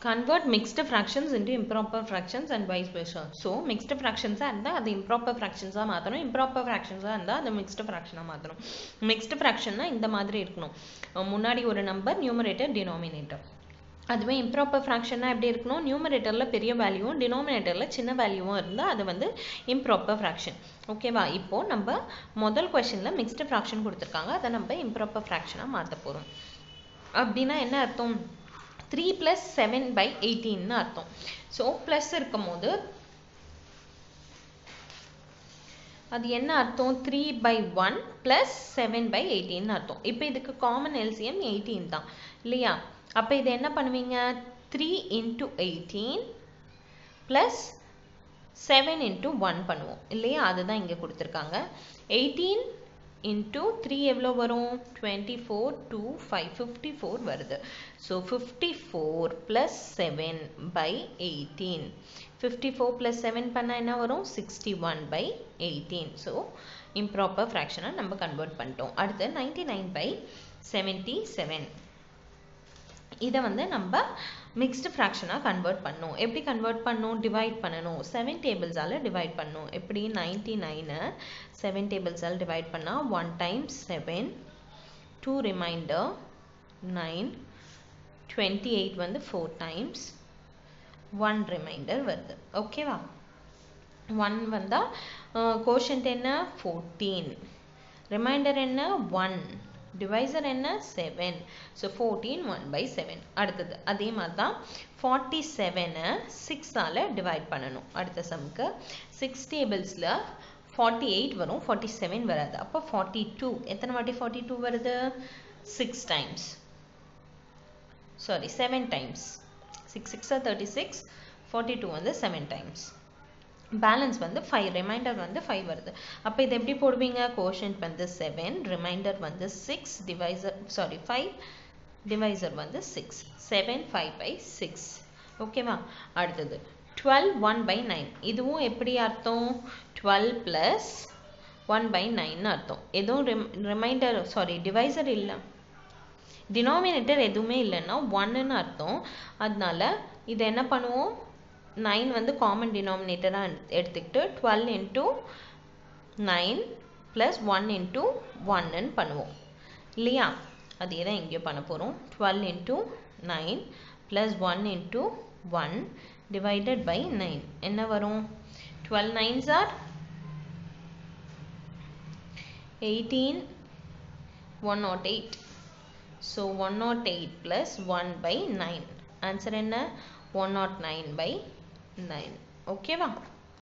convert mixed fractions into improper fractions and vice versa so mixed fractions ஆ இருந்தா அது improper fractions ஆ மாத்தணும் improper fractions ஆ இருந்தா அது mixed fraction ஆ மாத்தணும் mixed fraction னா இந்த மாதிரி இருக்கணும் அஹ் முன்னாடி ஒரு நம்பர் நியூமரேட்டர் டினாமினேட்டர் அதுவே improper fraction னா எப்படி இருக்கணும் நியூமரேட்டர்ல பெரிய வேல்யூவும் டினாமினேட்டர்ல சின்ன வேல்யூவும் இருந்தா அது வந்து improper fraction ஓகேவா இப்போ நம்ம முதல் கொஸ்டின்ல mixed fraction கொடுத்துருக்காங்க அதை நம்ம improper fraction ஆ மாத்த போறோம் அப்படின்னா என்ன அர்த்தம் த்ரீ ப்ளஸ் செவன் பை எயிட்டீன்னு அர்த்தம். ஸோ ப்ளஸ் இருக்கும் போது அது என்ன அர்த்தம்? Three by one plus seven by எயிட்டீன்னு அர்த்தம். இப்போ இதுக்கு காமன் எல்சிஎம் எயிட்டீன் தான். இல்லையா? அப்போ இது என்ன பண்ணுவீங்க? Three into eighteen plus seven into one பண்ணுவோம். இல்லையா? அதுதான் இங்கே கொடுத்துருக்காங்க. எயிட்டீன் இன்ட்டு த்ரீ எவ்வளோ வரும்? Twenty four two five fifty four வருது. So fifty four plus seven by eighteen fifty four plus seven பண்ணால் என்ன வரும்? Sixty one by eighteen so improper ஃப்ராக்ஷனை நம்ம கன்வெர்ட் பண்ணிட்டோம். அடுத்து ninety nine by seventy seven இதை வந்து நம்ம மிக்ஸ்டு ஃப்ராக்ஷனாக கன்வெர்ட் பண்ணும். எப்படி கன்வெர்ட் பண்ணணும் டிவைட் பண்ணணும். செவன் டேபிள்ஸால் டிவைட் பண்ணணும் எப்படி? நைன்டி நைனை செவன் டேபிள்ஸால் டிவைட் பண்ணால் one times seven two remainder nine twenty eight வந்து ஃபோர் டைம்ஸ் ஒன் ரிமைண்டர் வருது. ஓகேவா ஒன் வந்தால் கோஷன்ட் என்ன? ஃபோர்டீன் ரிமைண்டர் என்ன? ஒன் டிவைசர் என்ன? Seven so fourteen one by seven அடுத்தது அதே மாதிரி தான் ஃபார்ட்டி செவனை சிக்ஸால் டிவைட் பண்ணணும். அடுத்த சம்க்கு சிக்ஸ் டேபிள்ஸில் ஃபார்ட்டி எயிட் வரும் ஃபார்ட்டி செவன் வராது. அப்போ ஃபார்ட்டி டூ எத்தனை வாட்டி ஃபார்ட்டி டூ வருது? Six times sorry seven times six சிக்ஸாக thirty six forty two வந்து செவன் டைம்ஸ் பேலன்ஸ் வந்து ஃபைவ் ரிமைண்டர் வந்து ஃபைவ் வருது. அப்போ இது எப்படி போடுவீங்க? கோஷன்ட் வந்து செவன் ரிமைண்டர் வந்து six divisor sorry five divisor வந்து six seven five by six ஓகேவா அடுத்தது. டுவெல் ஒன் பை நைன் இதுவும் எப்படி அர்த்தம்? டுவெல் ப்ளஸ் ஒன் பை நைன்னு அர்த்தம். எதுவும் ரிம் ரிமைண்டர் சாரி டிவைசர் இல்லை. டினாமினேட்டர் எதுவுமே இல்லைன்னா ஒன்றுன்னு அர்த்தம். அதனால இதை என்ன பண்ணுவோம்? நைன் வந்து காமன் டினாமினேட்டராக எடுத்துக்கிட்டு twelve into nine plus one into ஒன்னு பண்ணுவோம். இல்லையா? அதே தான் இங்கேயும் பண்ண போகிறோம் twelve into nine plus one into one divided by nine என்ன வரும்? Twelve nines are eighteen one naught eight so one naught eight plus one by nine answer என்ன? One naught nine by nine ஓகேவா